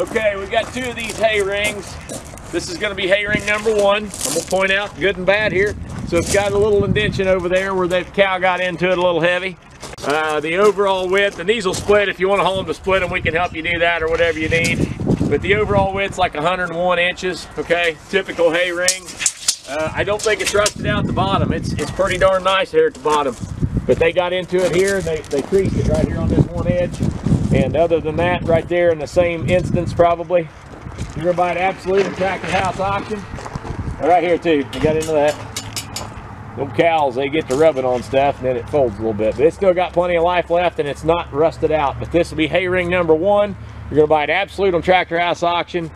Okay, we got two of these hay rings. This is going to be hay ring number one. I'm to point out good and bad here. So it's got a little indention over there where that cow got into it a little heavy. Uh, the overall width, and these will split. If you want to hold them to split them, we can help you do that or whatever you need. But the overall width's like 101 inches, okay? Typical hay ring. Uh, I don't think it's rusted out the bottom. It's it's pretty darn nice here at the bottom. But they got into it here, they, they creased it right here on this one edge. And other than that, right there in the same instance probably, you're gonna buy an absolute tractor house auction. Right here too, they got into that. Them cows, they get to rubbing on stuff and then it folds a little bit. But it's still got plenty of life left and it's not rusted out. But this will be hay ring number one. You're gonna buy an absolute on Tractor House Auction.